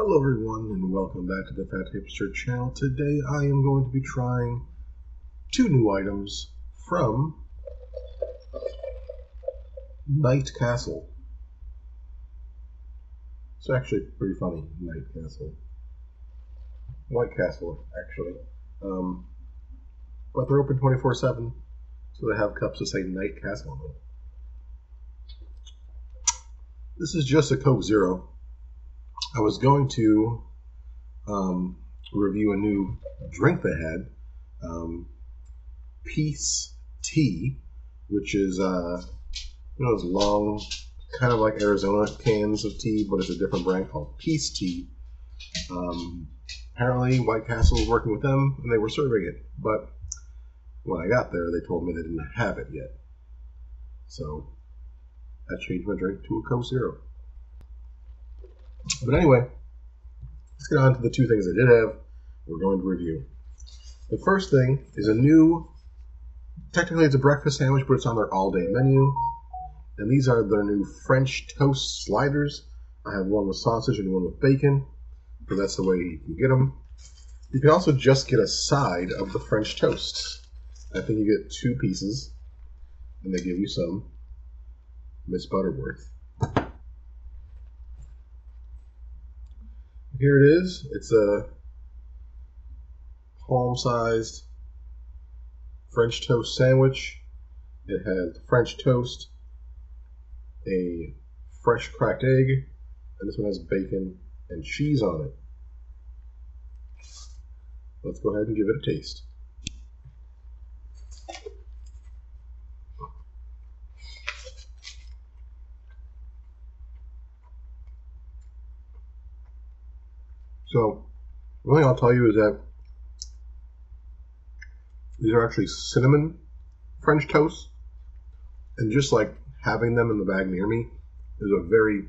Hello everyone and welcome back to the Fat Hipster channel. Today I am going to be trying two new items from Night Castle. It's actually pretty funny, Night Castle. White Castle, actually. Um, but they're open 24-7, so they have cups that say Night Castle on them. This is just a Coke Zero. I was going to um, review a new drink they had, um, Peace Tea, which is uh, you know those long, kind of like Arizona cans of tea, but it's a different brand called Peace Tea. Um, apparently, White Castle was working with them, and they were serving it. But when I got there, they told me they didn't have it yet. So I changed my drink to a Coke Zero. But anyway, let's get on to the two things I did have we're going to review. The first thing is a new, technically it's a breakfast sandwich, but it's on their all day menu. And these are their new French toast sliders. I have one with sausage and one with bacon, so that's the way you can get them. You can also just get a side of the French toast. I think you get two pieces, and they give you some Miss Butterworth. Here it is. It's a palm-sized French toast sandwich. It has French toast, a fresh cracked egg, and this one has bacon and cheese on it. Let's go ahead and give it a taste. So, one thing I'll tell you is that these are actually cinnamon French toast, and just like having them in the bag near me, there's a very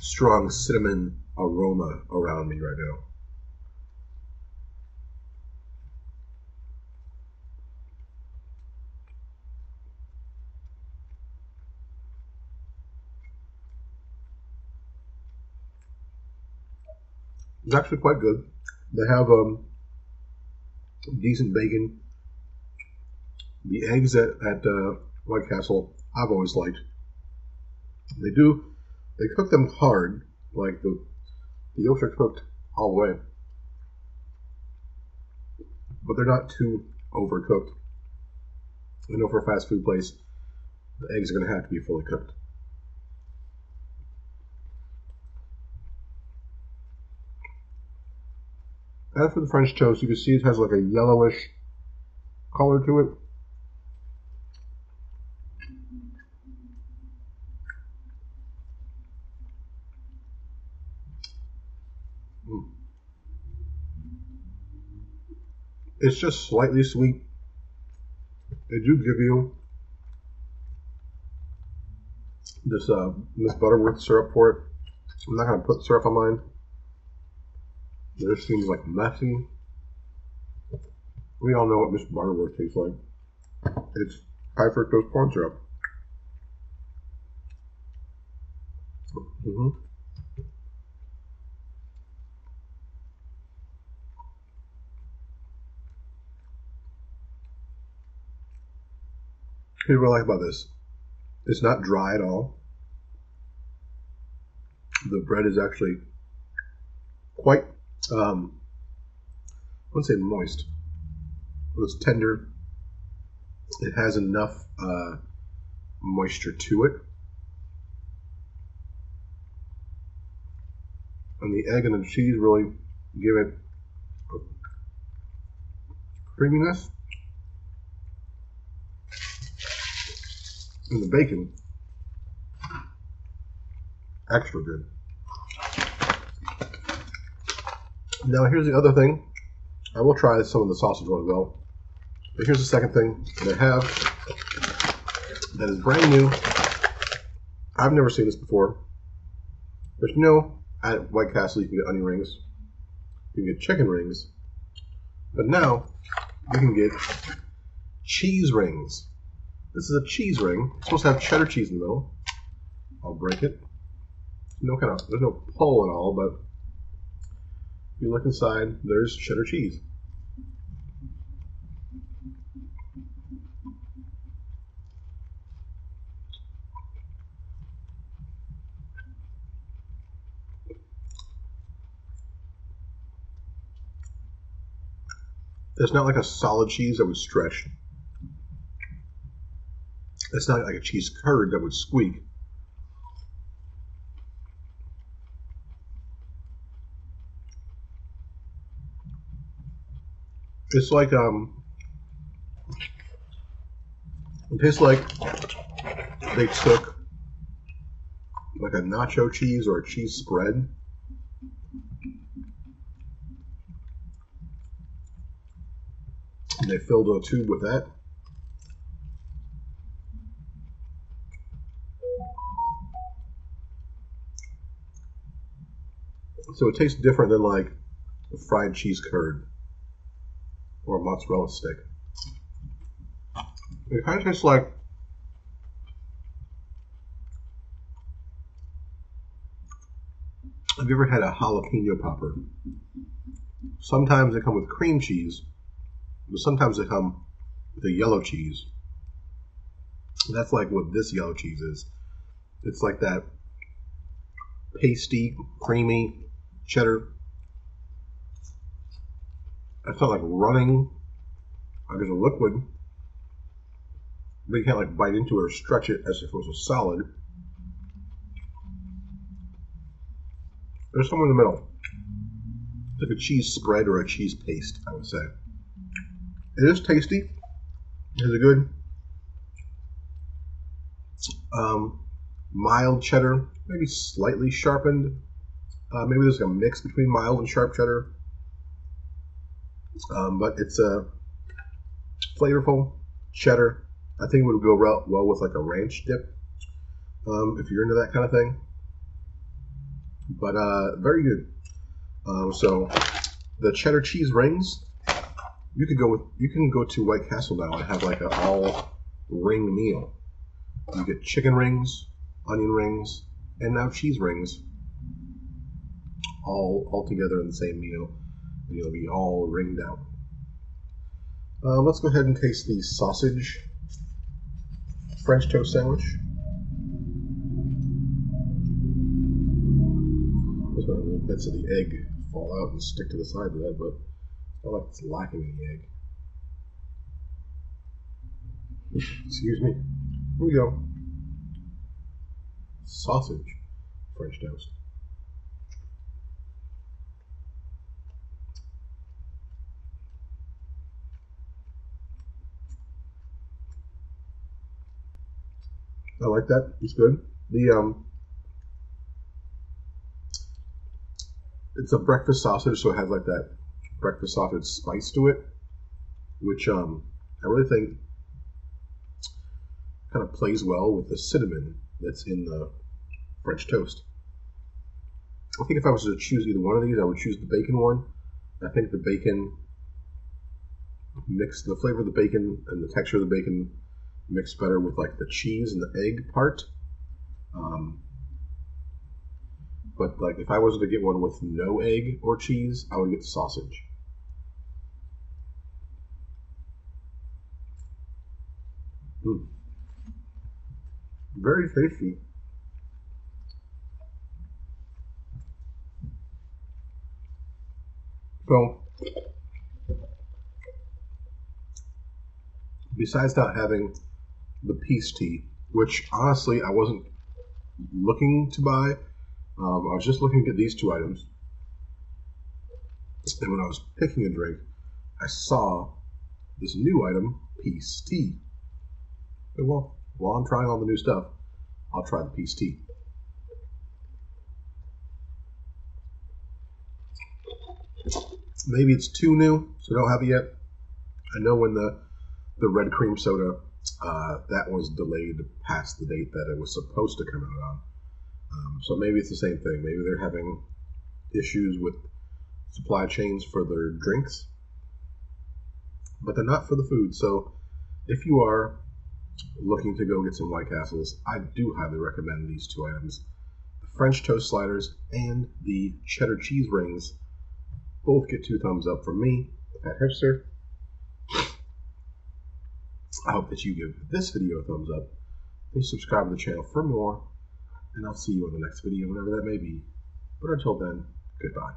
strong cinnamon aroma around me right now. It's actually quite good. They have um, decent bacon. The eggs at, at uh, White Castle, I've always liked. They do, they cook them hard, like the, the yolks are cooked all the way. But they're not too overcooked. I know for a fast food place, the eggs are going to have to be fully cooked. As for the French toast, you can see it has like a yellowish color to it. Mm. It's just slightly sweet. They do give you this uh, Miss Butterworth syrup for it. I'm not to put syrup on mine. This seems like messy. We all know what Miss Butterworth tastes like. It's high fructose corn syrup. Mm-hmm. Here's what I like about this. It's not dry at all. The bread is actually quite um, I wouldn't say moist. It was tender. It has enough uh, moisture to it. And the egg and the cheese really give it creaminess. And the bacon, extra good. Now here's the other thing. I will try some of the sausage one as well. But here's the second thing that I have that is brand new. I've never seen this before. But you know, at White Castle you can get onion rings. You can get chicken rings. But now you can get cheese rings. This is a cheese ring. It's supposed to have cheddar cheese in the middle. I'll break it. no kind of there's no pull at all, but you look inside, there's cheddar cheese. It's not like a solid cheese that would stretch. It's not like a cheese curd that would squeak. It's like um, it tastes like they took like a nacho cheese or a cheese spread. And they filled a tube with that. So it tastes different than like a fried cheese curd or a mozzarella stick. It kind of tastes like Have you ever had a jalapeno popper? Sometimes they come with cream cheese, but sometimes they come with a yellow cheese. That's like what this yellow cheese is. It's like that pasty, creamy cheddar. I felt like running. There's a liquid, but you can't like bite into it or stretch it as if it was a solid. There's somewhere in the middle. It's like a cheese spread or a cheese paste, I would say. It is tasty. It has a good um, mild cheddar, maybe slightly sharpened. Uh, maybe there's like a mix between mild and sharp cheddar. Um, but it's a flavorful cheddar. I think it would go well with like a ranch dip um, if you're into that kind of thing. But uh, very good. Um, so the cheddar cheese rings, you could go with you can go to White Castle now and have like an all ring meal. You get chicken rings, onion rings, and now cheese rings, all all together in the same meal. You'll be all ringed out. Uh, let's go ahead and taste the sausage French toast sandwich. There's little bits of the egg fall out and stick to the side of that, but I like it's lacking any egg. Excuse me. Here we go. Sausage French toast. I like that. It's good. The um, it's a breakfast sausage, so it has like that breakfast sausage spice to it, which um, I really think kind of plays well with the cinnamon that's in the French toast. I think if I was to choose either one of these, I would choose the bacon one. I think the bacon mix the flavor of the bacon and the texture of the bacon mixed better with like the cheese and the egg part. Um, but like if I was to get one with no egg or cheese, I would get sausage. Mm. Very tasty. So, besides not having the peace tea, which honestly I wasn't looking to buy. Um, I was just looking at these two items. And when I was picking a drink, I saw this new item, peace tea. And well, while I'm trying all the new stuff, I'll try the peace tea. Maybe it's too new, so don't have it yet. I know when the the red cream soda uh, that was delayed past the date that it was supposed to come out on. Um, so maybe it's the same thing. Maybe they're having issues with supply chains for their drinks, but they're not for the food. So if you are looking to go get some White Castles, I do highly recommend these two items. The French toast sliders, and the cheddar cheese rings both get two thumbs up from me, Fat Hipster. I hope that you give this video a thumbs up. Please subscribe to the channel for more, and I'll see you on the next video, whenever that may be. But until then, goodbye.